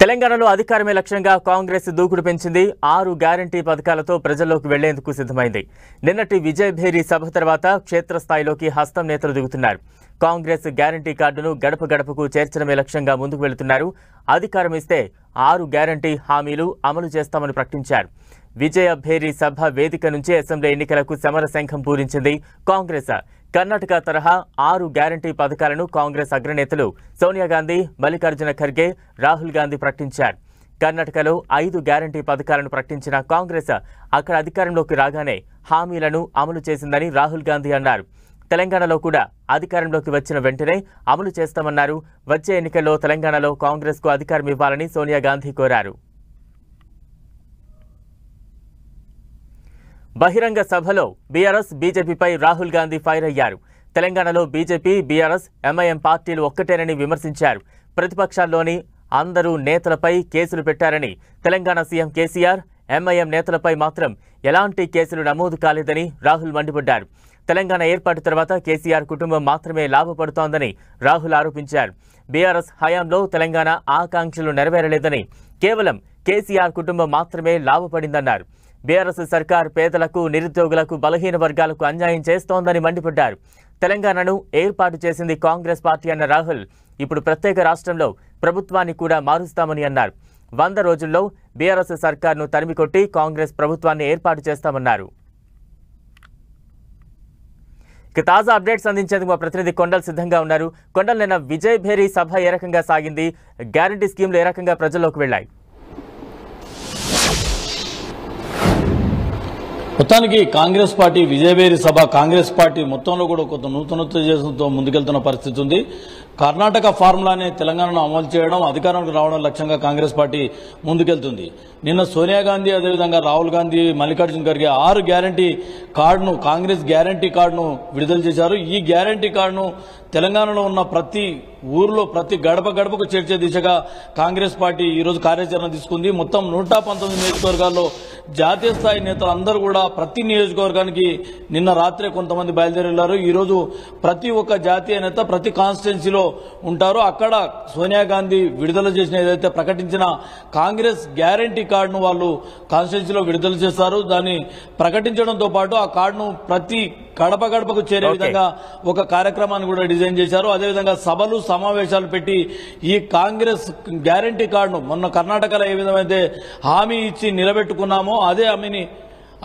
తెలంగాణలో అధికారమే లక్ష్యంగా కాంగ్రెస్ దూకుడు పెంచింది. ఆరు గ్యారంటీ పథకాలతో ప్రజల్లోకి వెళ్ళేందుకు సిద్ధమైంది. నిన్నటి విజయ్ సభ తర్వాత క్షేత్రస్థాయిలోకి హస్తం నేతలు దిగుతున్నారు. కాంగ్రెస్ గ్యారంటీ కార్డును గడప గడపకు చేర్చడమే లక్ష్యంగా ముందుకు వెళుతున్నారు. అధికారం ఇస్తే ఆరు గ్యారంటీ హామీలు అమలు చేస్తామని ప్రకటించారు. విజయ భేరి సభ వేదిక నుంచి అసెంబ్లీ ఎన్నికలకు సమర శంఖం పూరించింది కాంగ్రెస్. కర్ణాటక తరహా ఆరు గ్యారంటీ పథకాలను కాంగ్రెస్ అగ్రనేతలు సోనియా గాంధీ మల్లికార్జున ఖర్గే రాహుల్ గాంధీ ప్రకటించారు. కర్ణాటకలో ఐదు గ్యారంటీ పథకాలను ప్రకటించిన కాంగ్రెస్ అక్కడ అధికారంలోకి రాగానే హామీలను అమలు చేసిందని రాహుల్ గాంధీ అన్నారు. తెలంగాణలో కూడా అధికారంలోకి వచ్చిన వెంటనే అమలు చేస్తామన్నారు. వచ్చే ఎన్నికల్లో తెలంగాణలో కాంగ్రెస్కు అధికారం ఇవ్వాలని సోనియా గాంధీ కోరారు. బహిరంగ సభలో బీఆర్ఎస్ బీజేపీపై రాహుల్ గాంధీ ఫైర్ అయ్యారు. తెలంగాణలో బీజేపీ బీఆర్ఎస్ ఎంఐఎం పార్టీలు ఒక్కటేనని విమర్శించారు. ప్రతిపక్షాల్లోని అందరూ నేతలపై కేసులు పెట్టారని తెలంగాణ సీఎం కేసీఆర్ ఎంఐఎం నేతలపై మాత్రం ఎలాంటి కేసులు నమోదు కాలేదని రాహుల్ మండిపడ్డారు. తెలంగాణ ఏర్పాటు తర్వాత కేసీఆర్ కుటుంబం మాత్రమే లాభపడుతోందని రాహుల్ ఆరోపించారు. బీఆర్ఎస్ హయాంలో తెలంగాణ ఆకాంక్షలు నెరవేరలేదని కేవలం కేసీఆర్ కుటుంబం మాత్రమే లాభపడిందన్నారు. బీఆర్ఎస్ సర్కార్ పేదలకు నిరుద్యోగులకు బలహీన వర్గాలకు అన్యాయం చేస్తోందని మండిపడ్డారు. తెలంగాణను ఏర్పాటు చేసింది కాంగ్రెస్ పార్టీ అన్న రాహుల్. ఇప్పుడు ప్రత్యేక రాష్ట్రంలో ప్రభుత్వాన్ని కూడా మారుస్తామని అన్నారు. వంద రోజుల్లో బీఆర్ఎస్ సర్కార్ను తరిమికొట్టి కాంగ్రెస్ ప్రభుత్వాన్ని ఏర్పాటు చేస్తామన్నారు. ఇక తాజా అప్డేట్స్ అందించేందుకు మా ప్రతినిధి కొండల్ సిద్ధంగా ఉన్నారు. కొండల్ నిన్న విజయ్ భేరీ సభ ఏ రకంగా సాగింది? గ్యారంటీ స్కీమ్లు ఏ రకంగా ప్రజల్లోకి వెళ్ళాయి? మొత్తానికి కాంగ్రెస్ పార్టీ విజయవేరి సభ కాంగ్రెస్ పార్టీ మొత్తంలో కూడా కొంత నూతనోత్తేజంతో ముందుకెళ్తున్న పరిస్థితి ఉంది. కర్ణాటక ఫార్ములానే తెలంగాణను అమలు చేయడం అధికారంలోకి రావడం లక్ష్యంగా కాంగ్రెస్ పార్టీ ముందుకెళ్తుంది. నిన్న సోనియా గాంధీ అదేవిధంగా రాహుల్ గాంధీ మల్లికార్జున ఖర్గే ఆరు గ్యారంటీ కార్డును కాంగ్రెస్ గ్యారంటీ కార్డును విడుదల చేశారు. ఈ గ్యారంటీ కార్డును తెలంగాణలో ఉన్న ప్రతి ఊర్లో ప్రతి గడప గడపకు చేర్చే దిశగా కాంగ్రెస్ పార్టీ ఈరోజు కార్యాచరణ తీసుకుంది. మొత్తం నూట పంతొమ్మిది నియోజకవర్గాల్లో జాతీయ స్థాయి నేతలు అందరూ కూడా ప్రతి నియోజకవర్గానికి నిన్న రాత్రే కొంతమంది బయలుదేరి వెళ్ళారు ఈరోజు ప్రతి ఒక్క జాతీయ నేత ప్రతి కాన్స్టిట్యున్సీలో ఉంటారు అక్కడ సోనియా గాంధీ విడుదల చేసిన ఏదైతే ప్రకటించిన కాంగ్రెస్ గ్యారంటీ కార్డును వాళ్ళు కాన్స్టిట్యున్సీలో విడుదల చేస్తారు. దాన్ని ప్రకటించడంతో పాటు ఆ కార్డును ప్రతి గడప గడపకు చేరే. విధంగా ఒక కార్యక్రమాన్ని కూడా డిజైన్ చేశారు. అదేవిధంగా సభలు సమావేశాలు పెట్టి ఈ కాంగ్రెస్ గ్యారంటీ కార్డును మొన్న కర్ణాటకలో ఏ విధమైతే హామీ ఇచ్చి నిలబెట్టుకున్నామో అదే హామీని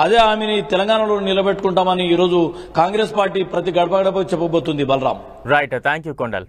అదే హామీని తెలంగాణలో నిలబెట్టుకుంటామని ఈరోజు కాంగ్రెస్ పార్టీ ప్రతి గడప గడపకు చెప్పబోతుంది Balaram. Right thank you Kondal